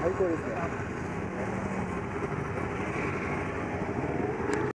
最高ですね。